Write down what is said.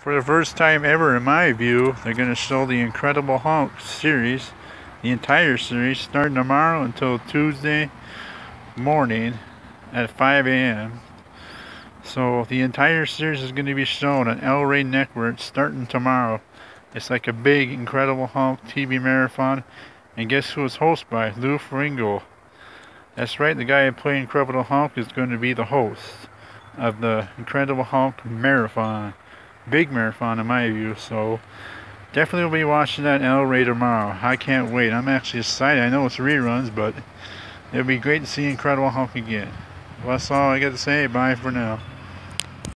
For the first time ever, in my view, they're going to show the Incredible Hulk series, the entire series, starting tomorrow until Tuesday morning at 5 a.m. So the entire series is going to be shown on El Rey Network starting tomorrow. It's like a big Incredible Hulk TV marathon. And guess who it's hosted by? Lou Ferrigno. That's right, the guy who played Incredible Hulk is going to be the host of the Incredible Hulk Marathon big marathon in my view. So definitely will be watching that El Rey tomorrow. I can't wait. I'm actually excited. I know it's reruns, but it'll be great to see Incredible Hulk again. Well, that's all I got to say. Bye for now.